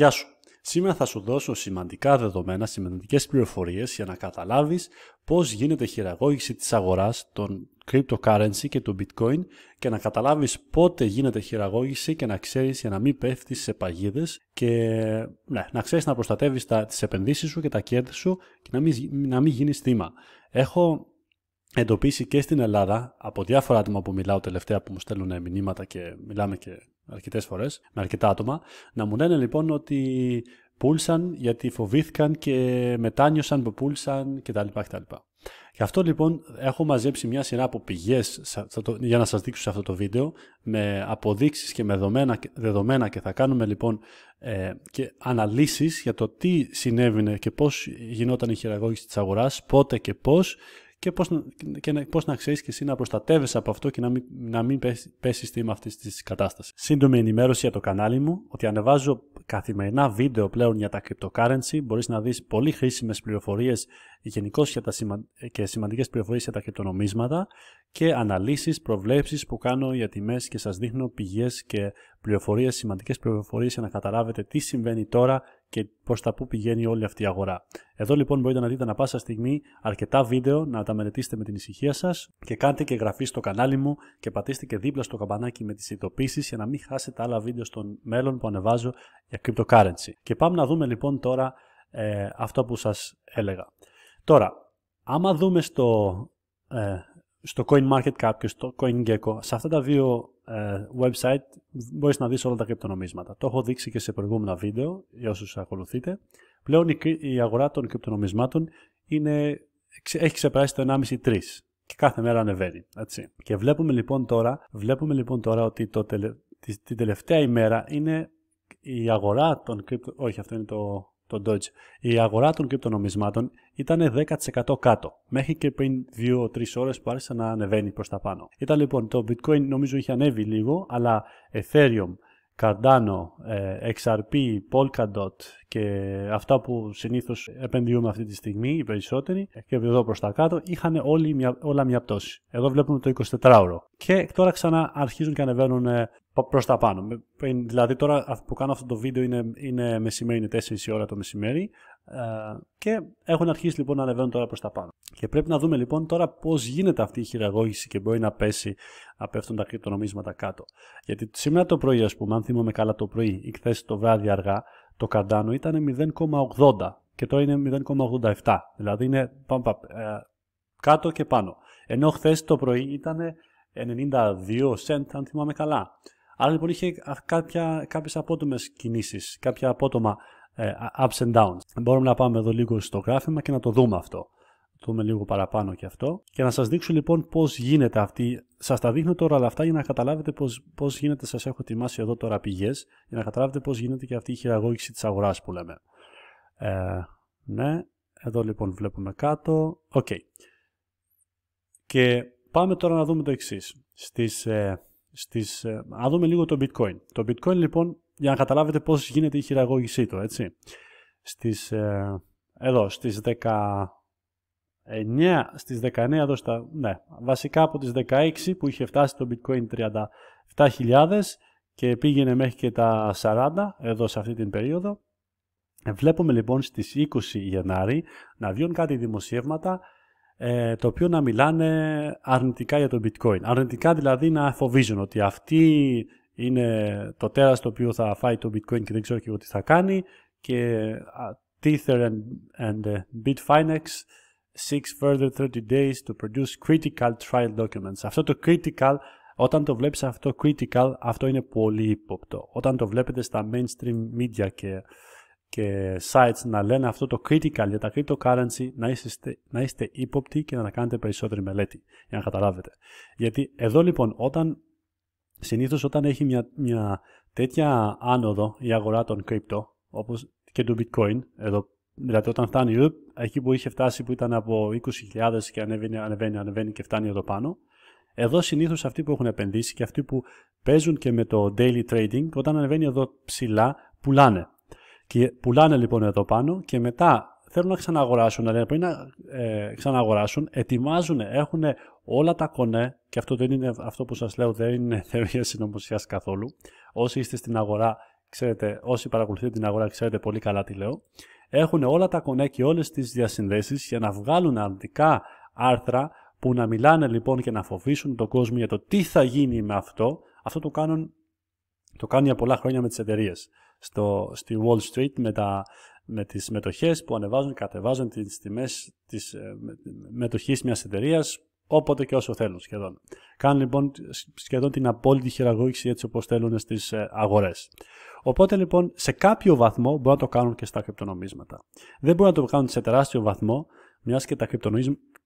Γεια σου. Σήμερα θα σου δώσω σημαντικά δεδομένα, σημαντικές πληροφορίες για να καταλάβεις πώς γίνεται η χειραγώγηση της αγοράς των cryptocurrency και του bitcoin και να καταλάβεις πότε γίνεται χειραγώγηση και να ξέρεις για να μην πέφτεις σε παγίδες και ναι, να ξέρεις να προστατεύεις τα, τις επενδύσεις σου και τα κέρδη σου και να μην, να μην γίνεις θύμα. Έχω εντοπίσει και στην Ελλάδα από διάφορα άτομα που μιλάω τελευταία που μου στέλνουν μηνύματα και μιλάμε και αρκετές φορές με αρκετά άτομα να μου λένε λοιπόν ότι πούλσαν γιατί φοβήθηκαν και μετάνιωσαν που πούλσαν κτλ. κτλ. Γι' αυτό λοιπόν έχω μαζέψει μια σειρά από πηγές για να σας δείξω σε αυτό το βίντεο με αποδείξεις και με δεδομένα, δεδομένα και θα κάνουμε λοιπόν ε, και αναλύσεις για το τι συνέβαινε και πώς γινόταν η χειραγώγηση της αγοράς, πότε και πώς και πώς, και πώς να ξέρεις και εσύ να προστατεύεσαι από αυτό και να μην, να μην πέσει, πέσεις θύμα αυτής της κατάστασης. Σύντομη ενημέρωση για το κανάλι μου, ότι ανεβάζω καθημερινά βίντεο πλέον για τα cryptocurrency, μπορείς να δεις πολύ χρήσιμες πληροφορίες γενικώς και σημαντικές πληροφορίες για τα κρυπτονομίσματα και αναλύσεις, προβλέψεις που κάνω για τιμές και σας δείχνω πηγές και πληροφορίες, σημαντικές πληροφορίες για να καταλάβετε τι συμβαίνει τώρα και προ τα πού πηγαίνει όλη αυτή η αγορά. Εδώ λοιπόν μπορείτε να δείτε ανα πάσα στιγμή αρκετά βίντεο, να τα μελετήσετε με την ησυχία σας και κάντε και εγγραφή στο κανάλι μου και πατήστε και δίπλα στο καμπανάκι με τις ειδοποιήσει για να μην χάσετε άλλα βίντεο στον μέλλον που ανεβάζω για cryptocurrency. Και πάμε να δούμε λοιπόν τώρα ε, αυτό που σας έλεγα. Τώρα, άμα δούμε στο, ε, στο CoinMarketCap και στο CoinGecko, σε αυτά τα δύο ε, website μπορείς να δεις όλα τα κρυπτονομίσματα. Το έχω δείξει και σε προηγούμενα βίντεο για όσους ακολουθείτε. Πλέον η, αγορά των κρυπτονομισμάτων είναι, έχει ξεπεράσει το 1,5-3 και κάθε μέρα ανεβαίνει. Έτσι. Και βλέπουμε λοιπόν τώρα, βλέπουμε λοιπόν τώρα ότι το την τελευταία ημέρα είναι η αγορά των κρυπτο... Όχι, αυτό είναι το, το Dodge. Η αγορά των κρυπτονομισμάτων ήταν 10% κάτω. Μέχρι και πριν 2-3 ώρες που άρχισε να ανεβαίνει προς τα πάνω. Ήταν λοιπόν το bitcoin νομίζω είχε ανέβει λίγο, αλλά Ethereum, Cardano, ε, XRP, Polkadot και αυτά που συνήθως επενδύουμε αυτή τη στιγμή, οι περισσότεροι, και εδώ προς τα κάτω, είχαν όλοι μια, όλα μια πτώση. Εδώ βλέπουμε το 24ωρο. Και τώρα ξανά αρχίζουν και ανεβαίνουν ε, προς τα πάνω. Δηλαδή τώρα που κάνω αυτό το βίντεο είναι, είναι μεσημέρι, είναι 4 η ώρα το μεσημέρι ε, και έχουν αρχίσει λοιπόν να ανεβαίνουν τώρα προς τα πάνω. Και πρέπει να δούμε λοιπόν τώρα πώς γίνεται αυτή η χειραγώγηση και μπορεί να πέσει, να πέφτουν τα κρυπτονομίσματα κάτω. Γιατί σήμερα το πρωί, ας πούμε, αν θυμάμαι καλά το πρωί ή χθες το βράδυ αργά, το καντάνο ήταν 0,80 και τώρα είναι 0,87. Δηλαδή είναι πάμε, πάμε, ε, κάτω και πάνω. Ενώ χθες το πρωί ήταν 92 cent, αν θυμάμαι καλά. Άρα λοιπόν είχε κάποια, κάποιες απότομες κινήσεις, κάποια απότομα ε, ups and downs. Μπορούμε να πάμε εδώ λίγο στο γράφημα και να το δούμε αυτό. Το δούμε λίγο παραπάνω και αυτό. Και να σας δείξω λοιπόν πώς γίνεται αυτή. Σας τα δείχνω τώρα όλα αυτά για να καταλάβετε πώς, πώς γίνεται. Σας έχω ετοιμάσει εδώ τώρα πηγές για να καταλάβετε πώς γίνεται και αυτή η χειραγώγηση της αγοράς που λέμε. Ε, ναι, εδώ λοιπόν βλέπουμε κάτω. OK. Okay. Και πάμε τώρα να δούμε το εξής. Στις ε, στις, ε, ας δούμε λίγο το bitcoin. Το bitcoin λοιπόν, για να καταλάβετε πώς γίνεται η χειραγώγησή του, έτσι. Στις, ε, εδώ, στις 19, στις 19 εδώ στα, ναι, βασικά από τις 16 που είχε φτάσει το bitcoin 37.000 και πήγαινε μέχρι και τα 40 εδώ σε αυτή την περίοδο. Βλέπουμε λοιπόν στις 20 Γενάρη να βγουν κάτι δημοσιεύματα ε, το οποίο να μιλάνε αρνητικά για το bitcoin. Αρνητικά δηλαδή να φοβίζουν ότι αυτή είναι το τέρας το οποίο θα φάει το bitcoin και δεν ξέρω και εγώ τι θα κάνει και Tether and, and uh, Bitfinex seeks further 30 days to produce critical trial documents. Αυτό το critical, όταν το βλέπεις αυτό critical, αυτό είναι πολύ ύποπτο. Όταν το βλέπετε στα mainstream media και και sites να λένε αυτό το critical για τα cryptocurrency να είστε, να είστε ύποπτοι και να κάνετε περισσότερη μελέτη για να καταλάβετε. Γιατί εδώ λοιπόν όταν συνήθως όταν έχει μια, μια τέτοια άνοδο η αγορά των crypto όπως και του bitcoin εδώ Δηλαδή όταν φτάνει εκεί που είχε φτάσει που ήταν από 20.000 και ανεβαίνει, ανεβαίνει, ανεβαίνει και φτάνει εδώ πάνω. Εδώ συνήθως αυτοί που έχουν επενδύσει και αυτοί που παίζουν και με το daily trading, όταν ανεβαίνει εδώ ψηλά, πουλάνε. Και πουλάνε λοιπόν εδώ πάνω και μετά θέλουν να ξαναγοράσουν, αλλά πριν να ε, ξαναγοράσουν, ετοιμάζουν, έχουν όλα τα κονέ, και αυτό δεν είναι αυτό που σας λέω, δεν είναι θεωρία συνωμοσίας καθόλου. Όσοι είστε στην αγορά, ξέρετε, όσοι παρακολουθείτε την αγορά ξέρετε πολύ καλά τι λέω, έχουν όλα τα connect και όλες τις διασυνδέσεις για να βγάλουν αρνητικά άρθρα που να μιλάνε λοιπόν και να φοβήσουν τον κόσμο για το τι θα γίνει με αυτό. Αυτό το κάνουν, το κάνουν για πολλά χρόνια με τις εταιρείες. Στη Wall Street με, τα, με τις μετοχές που ανεβάζουν και κατεβάζουν τις τιμές της ε, μετοχής μιας εταιρείας όποτε και όσο θέλουν σχεδόν. Κάνουν λοιπόν σχεδόν την απόλυτη χειραγώγηση έτσι όπως θέλουν στις ε, αγορές. Οπότε λοιπόν σε κάποιο βαθμό μπορούν να το κάνουν και στα κρυπτονομίσματα. Δεν μπορούν να το κάνουν σε τεράστιο βαθμό, μιας και τα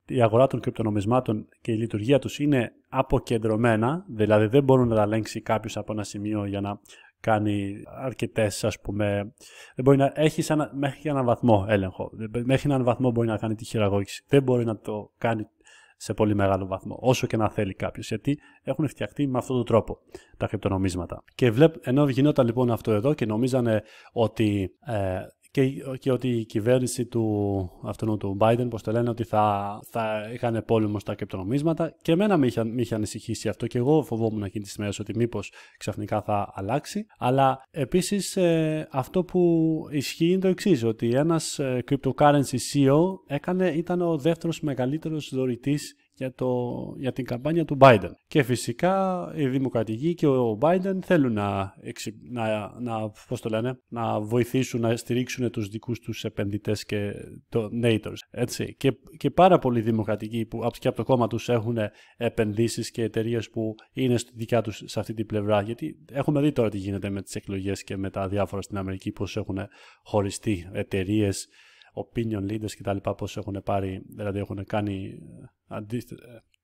η αγορά των κρυπτονομισμάτων και η λειτουργία τους είναι αποκεντρωμένα, δηλαδή δεν μπορούν να τα ελέγξει κάποιος από ένα σημείο για να κάνει αρκετές, ας πούμε. Δεν μπορεί να έχει ένα, μέχρι έναν βαθμό έλεγχο. Μέχρι έναν βαθμό μπορεί να κάνει τη χειραγώγηση. Δεν μπορεί να το κάνει σε πολύ μεγάλο βαθμό, όσο και να θέλει κάποιος. Γιατί έχουν φτιαχτεί με αυτόν τον τρόπο τα κρυπτονομίσματα. Και βλέπ, ενώ γινόταν λοιπόν αυτό εδώ και νομίζανε ότι ε, και, και ότι η κυβέρνηση του, αυτού του Biden, πώς το λένε, ότι θα, θα είχαν πόλεμο στα κρυπτονομίσματα και εμένα με είχε, με είχε ανησυχήσει αυτό και εγώ φοβόμουν εκείνη τις μέρες ότι μήπως ξαφνικά θα αλλάξει. Αλλά επίσης ε, αυτό που ισχύει είναι το εξής ότι ένας ε, cryptocurrency CEO έκανε, ήταν ο δεύτερος μεγαλύτερος δωρητής για, το, για την καμπάνια του Biden. Και φυσικά οι δημοκρατικοί και ο Biden θέλουν να, να, να, πώς το λένε, να βοηθήσουν, να στηρίξουν τους δικούς τους επενδυτές και το donators. Έτσι. Και, και πάρα πολλοί δημοκρατικοί που και από το κόμμα τους έχουν επενδύσεις και εταιρείες που είναι στη δικιά τους σε αυτή την πλευρά. Γιατί έχουμε δει τώρα τι γίνεται με τις εκλογές και με τα διάφορα στην Αμερική, πώς έχουν χωριστεί εταιρείες opinion leaders κτλ. Πώς έχουν πάρει, δηλαδή έχουν κάνει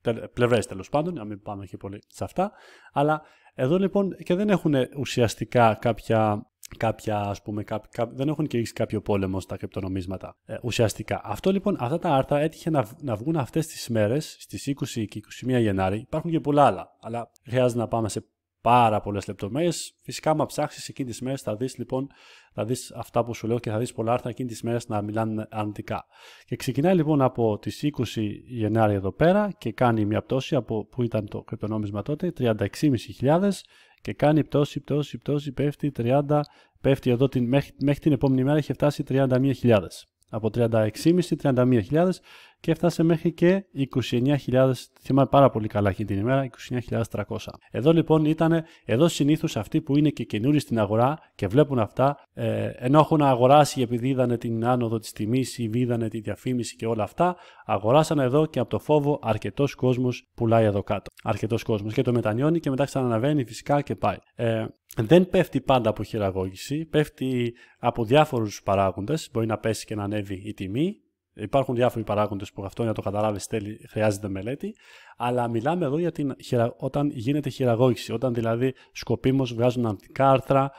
ε, πλευρές τέλος πάντων, να μην πάμε και πολύ σε αυτά. Αλλά εδώ λοιπόν και δεν έχουν ουσιαστικά κάποια κάποια, ας πούμε, δεν έχουν κηρύξει κάποιο πόλεμο στα κρυπτονομίσματα ε, ουσιαστικά. Αυτό λοιπόν, αυτά τα άρθρα έτυχε να, να βγουν αυτές τις μέρες, στις 20 και 21 Γενάρη. Υπάρχουν και πολλά άλλα, αλλά χρειάζεται να πάμε σε πάρα πολλές λεπτομέρειες. Φυσικά, άμα ψάξεις εκείνη τις μέρες θα δεις λοιπόν θα δεις αυτά που σου λέω και θα δεις πολλά άρθρα εκείνη τις μέρες να μιλάνε αρνητικά. Και ξεκινάει λοιπόν από τις 20 Γενάρη εδώ πέρα και κάνει μια πτώση από που ήταν το κρυπτονόμισμα τότε, 36.500 και κάνει πτώση, πτώση, πτώση, πέφτει 30, πέφτει εδώ την, μέχρι, μέχρι την επόμενη μέρα είχε φτάσει 31.000. Από 36.500-31.000 και έφτασε μέχρι και 29.000, θυμάμαι πάρα πολύ καλά εκείνη την ημέρα, 29.300. Εδώ λοιπόν ήταν, εδώ συνήθως αυτοί που είναι και καινούριοι στην αγορά και βλέπουν αυτά, ε, ενώ έχουν αγοράσει επειδή είδανε την άνοδο της τιμής ή είδανε τη διαφήμιση και όλα αυτά, αγοράσαν εδώ και από το φόβο αρκετός κόσμος πουλάει εδώ κάτω. Αρκετός κόσμος και το μετανιώνει και μετά ξαναναβαίνει φυσικά και πάει. Ε, δεν πέφτει πάντα από χειραγώγηση, πέφτει από διάφορους παράγοντες, μπορεί να πέσει και να ανέβει η τιμή, Υπάρχουν διάφοροι παράγοντες που αυτό για να το καταλάβεις χρειάζεται μελέτη. Αλλά μιλάμε εδώ για την, όταν γίνεται χειραγώγηση. Όταν δηλαδή σκοπίμως βγάζουν αντικά άρθρα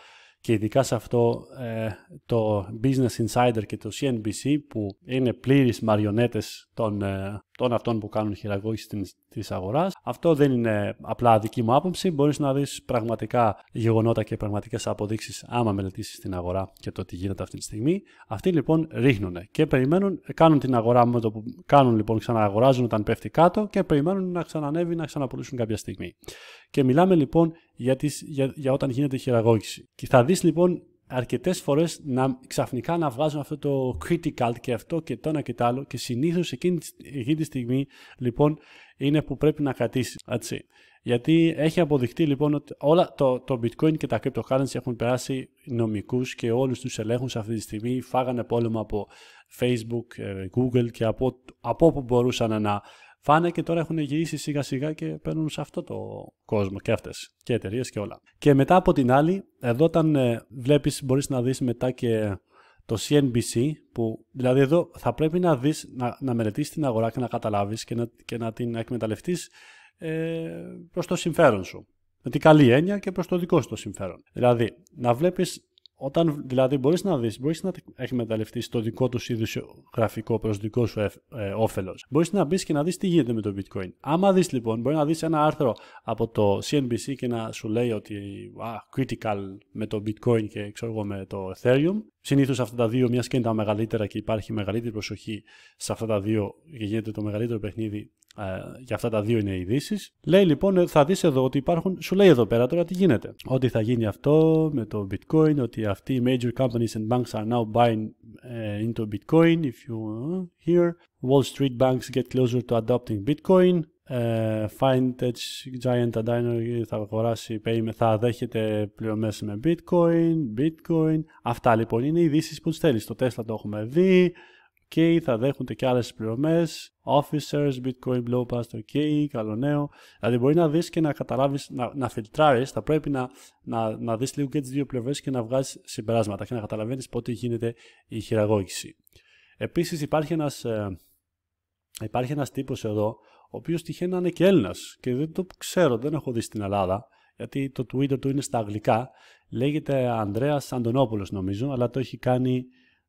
και ειδικά σε αυτό ε, το Business Insider και το CNBC που είναι πλήρεις μαριονέτες των, ε, των αυτών που κάνουν χειραγώγηση της, της αγοράς. Αυτό δεν είναι απλά δική μου άποψη. Μπορείς να δεις πραγματικά γεγονότα και πραγματικές αποδείξεις άμα μελετήσεις την αγορά και το τι γίνεται αυτή τη στιγμή. Αυτοί λοιπόν ρίχνουν και περιμένουν, κάνουν την αγορά με το που κάνουν λοιπόν ξανααγοράζουν όταν πέφτει κάτω και περιμένουν να ξανανεύει να ξαναπολύσουν κάποια στιγμή. Και μιλάμε λοιπόν για, τις, για, για όταν γίνεται χειραγώγηση. Και θα δεις λοιπόν αρκετές φορές να, ξαφνικά να βγάζουν αυτό το critical και αυτό και το ένα και το άλλο και συνήθως εκείνη, εκείνη τη στιγμή λοιπόν είναι που πρέπει να κρατήσει. Έτσι. Γιατί έχει αποδειχτεί λοιπόν ότι όλα το, το bitcoin και τα cryptocurrency έχουν περάσει νομικούς και όλους τους ελέγχους αυτή τη στιγμή. Φάγανε πόλεμο από Facebook, ε, Google και από, από όπου μπορούσαν να φάνε και τώρα έχουν γυρίσει σιγά σιγά και παίρνουν σε αυτό το κόσμο και αυτές και εταιρείες και όλα. Και μετά από την άλλη, εδώ όταν ε, βλέπεις μπορείς να δεις μετά και το CNBC που δηλαδή εδώ θα πρέπει να δεις, να, να μελετήσεις την αγορά και να καταλάβεις και να, και να την εκμεταλλευτείς ε, προς το συμφέρον σου. Με την καλή έννοια και προς το δικό σου το συμφέρον. Δηλαδή, να βλέπεις όταν δηλαδή μπορείς να δεις, μπορείς να εκμεταλλευτεί το δικό τους είδους γραφικό προς δικό σου ε, όφελος. Μπορείς να μπεις και να δεις τι γίνεται με το bitcoin. Άμα δεις λοιπόν, μπορεί να δεις ένα άρθρο από το CNBC και να σου λέει ότι α, critical με το bitcoin και ξέρω εγώ με το ethereum. Συνήθως αυτά τα δύο, μιας και είναι τα μεγαλύτερα και υπάρχει μεγαλύτερη προσοχή σε αυτά τα δύο και γίνεται το μεγαλύτερο παιχνίδι ε, για αυτά τα δύο είναι ειδήσεις. Λέει λοιπόν, ε, θα δεις εδώ ότι υπάρχουν, σου λέει εδώ πέρα τώρα τι γίνεται. Ότι θα γίνει αυτό με το bitcoin, ότι αυτοί οι major companies and banks are now buying uh, into bitcoin. If you uh, hear, Wall Street banks get closer to adopting bitcoin. Uh, Fintech Giant Diner θα αγοράσει, θα δέχεται πληρωμές με bitcoin, bitcoin. Αυτά λοιπόν είναι ειδήσεις που τους θέλει. Στο Tesla το έχουμε δει. OK, θα δέχονται και άλλες πληρωμές, officers, bitcoin blow past, OK, καλό νέο. Δηλαδή μπορεί να δεις και να καταλάβεις, να, να φιλτράρεις, θα πρέπει να, να, να δεις λίγο και τις δύο πλευρές και να βγάζεις συμπεράσματα και να καταλαβαίνεις πότε γίνεται η χειραγώγηση. Επίσης υπάρχει ένας, ε, υπάρχει ένας τύπος εδώ, ο οποίος τυχαίνει να είναι και Έλληνας και δεν το ξέρω, δεν έχω δει στην Ελλάδα, γιατί το Twitter του είναι στα αγγλικά, λέγεται Ανδρέας Αντωνόπουλος νομίζω, αλλά το έχει κάνει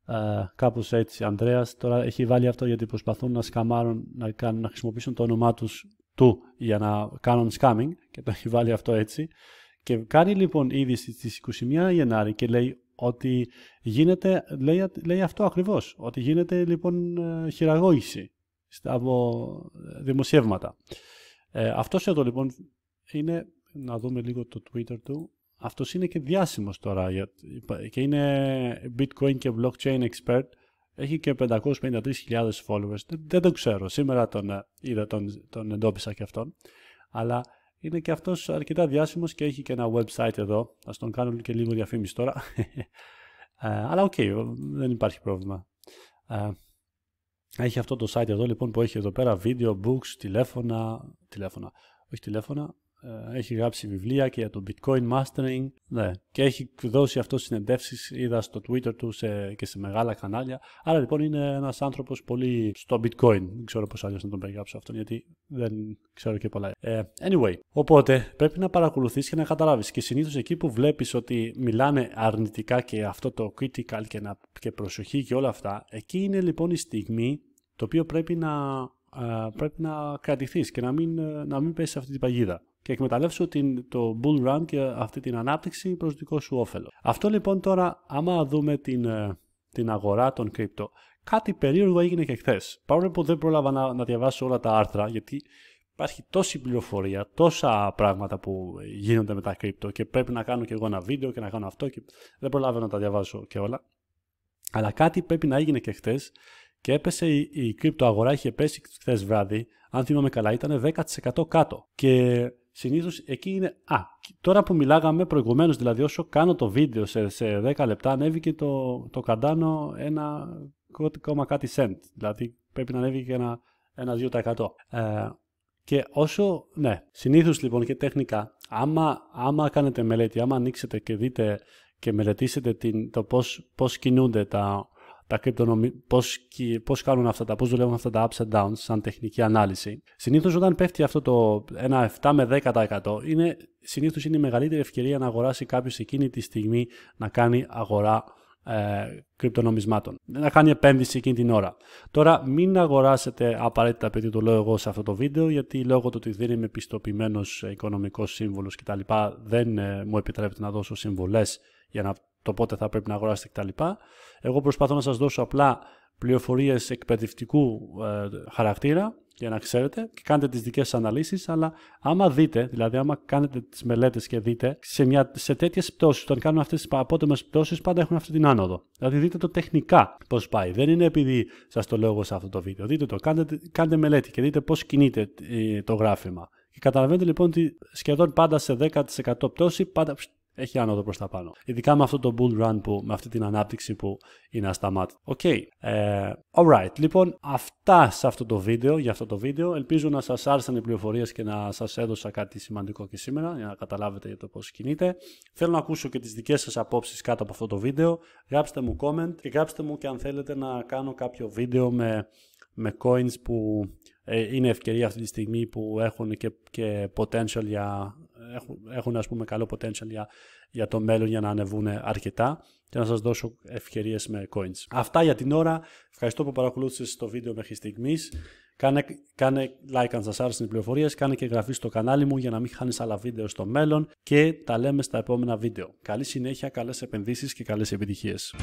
Uh, κάπως έτσι. Ανδρέας τώρα έχει βάλει αυτό γιατί προσπαθούν να σκαμάρουν, να, κάνουν, να χρησιμοποιήσουν το όνομά τους του για να κάνουν scamming και το έχει βάλει αυτό έτσι. Και κάνει λοιπόν ήδη στις 21 Γενάρη και λέει ότι γίνεται, λέει, λέει αυτό ακριβώς, ότι γίνεται λοιπόν ε, χειραγώγηση από δημοσιεύματα. Ε, αυτός εδώ λοιπόν είναι, να δούμε λίγο το Twitter του, αυτός είναι και διάσημος τώρα και είναι bitcoin και blockchain expert. Έχει και 553.000 followers. Δεν, το ξέρω. Σήμερα τον ε, είδα, τον, τον εντόπισα και αυτόν. Αλλά είναι και αυτός αρκετά διάσημος και έχει και ένα website εδώ. Ας τον κάνω και λίγο διαφήμιση τώρα. Ε, αλλά οκ, δεν υπάρχει πρόβλημα. Ε, έχει αυτό το site εδώ λοιπόν που έχει εδώ πέρα βίντεο, books, τηλέφωνα, τηλέφωνα, όχι τηλέφωνα, ε, έχει γράψει βιβλία και για το Bitcoin Mastering. Ναι. και έχει δώσει αυτό συνεντεύσεις είδα στο Twitter του σε, και σε μεγάλα κανάλια. Άρα λοιπόν είναι ένας άνθρωπος πολύ στο Bitcoin. Δεν ξέρω πώς αλλιώς να τον περιγράψω αυτό γιατί δεν ξέρω και πολλά. Ε, anyway, οπότε πρέπει να παρακολουθείς και να καταλάβεις. Και συνήθως εκεί που βλέπεις ότι μιλάνε αρνητικά και αυτό το critical και, να, και προσοχή και όλα αυτά εκεί είναι λοιπόν η στιγμή το οποίο πρέπει να, uh, πρέπει να κρατηθείς και να μην, να μην πέσεις σε αυτή την παγίδα και εκμεταλλεύσω την, το bull run και αυτή την ανάπτυξη προς δικό σου όφελο. Αυτό λοιπόν τώρα, άμα δούμε την, ε, την αγορά των κρύπτο, κάτι περίεργο έγινε και χθες. Παρόλο που δεν πρόλαβα να, να διαβάσω όλα τα άρθρα, γιατί υπάρχει τόση πληροφορία, τόσα πράγματα που γίνονται με τα κρύπτο και πρέπει να κάνω και εγώ ένα βίντεο και να κάνω αυτό και δεν προλάβω να τα διαβάσω και όλα. Αλλά κάτι πρέπει να έγινε και χθες και έπεσε η, η κρύπτο αγορά, είχε πέσει χθες βράδυ, αν θυμάμαι καλά, ήταν 10% κάτω. Και Συνήθως εκεί είναι. Α, τώρα που μιλάγαμε προηγουμένως, δηλαδή όσο κάνω το βίντεο σε, σε 10 λεπτά, ανέβηκε το, το καντάνο ένα κόμμα κάτι cent. Δηλαδή πρέπει να ανέβει και ένα, ένα 2%. Ε, και όσο, ναι, συνήθως λοιπόν και τεχνικά, άμα, άμα κάνετε μελέτη, άμα ανοίξετε και δείτε και μελετήσετε την, το πώς, πώς κινούνται τα, τα κρυπτονομι... πώς, πώς κάνουν αυτά τα, πώς δουλεύουν αυτά τα ups and downs σαν τεχνική ανάλυση. Συνήθως όταν πέφτει αυτό το ένα 7 με 10% είναι, συνήθως είναι η μεγαλύτερη ευκαιρία να αγοράσει κάποιος εκείνη τη στιγμή να κάνει αγορά ε, κρυπτονομισμάτων. Να κάνει επένδυση εκείνη την ώρα. Τώρα μην αγοράσετε απαραίτητα επειδή το λέω εγώ σε αυτό το βίντεο γιατί λόγω του ότι δεν είμαι πιστοποιημένος οικονομικός σύμβολος κτλ. δεν ε, μου επιτρέπεται να δώσω συμβουλέ για να το πότε θα πρέπει να αγοράσετε κτλ. Εγώ προσπαθώ να σας δώσω απλά πληροφορίες εκπαιδευτικού ε, χαρακτήρα για να ξέρετε και κάνετε τις δικές σας αναλύσεις, αλλά άμα δείτε, δηλαδή άμα κάνετε τις μελέτες και δείτε, σε, μια, σε τέτοιες πτώσεις, όταν κάνουν αυτές τις απότομες πτώσεις, πάντα έχουν αυτή την άνοδο. Δηλαδή δείτε το τεχνικά πώς πάει. Δεν είναι επειδή σας το λέω εγώ σε αυτό το βίντεο. Δείτε το, κάντε, κάντε μελέτη και δείτε πώς κινείται ε, το γράφημα. Και καταλαβαίνετε λοιπόν ότι σχεδόν πάντα σε 10% πτώση, πάντα έχει άνοδο προς τα πάνω. Ειδικά με αυτό το bull run που, με αυτή την ανάπτυξη που είναι ασταμάτητη. OK. Okay. Ε, alright. Λοιπόν, αυτά σε αυτό το βίντεο, για αυτό το βίντεο. Ελπίζω να σας άρεσαν οι πληροφορίες και να σας έδωσα κάτι σημαντικό και σήμερα για να καταλάβετε για το πώς κινείται. Θέλω να ακούσω και τις δικές σας απόψεις κάτω από αυτό το βίντεο. Γράψτε μου comment και γράψτε μου και αν θέλετε να κάνω κάποιο βίντεο με, με coins που ε, είναι ευκαιρία αυτή τη στιγμή που έχουν και, και potential για έχουν, έχουν ας πούμε καλό potential για, για το μέλλον για να ανεβούν αρκετά και να σας δώσω ευκαιρίες με coins. Αυτά για την ώρα. Ευχαριστώ που παρακολούθησες το βίντεο μέχρι στιγμής. Κάνε, κάνε like αν σας άρεσαν οι πληροφορίες, κάνε και εγγραφή στο κανάλι μου για να μην χάνεις άλλα βίντεο στο μέλλον και τα λέμε στα επόμενα βίντεο. Καλή συνέχεια, καλές επενδύσεις και καλές επιτυχίες.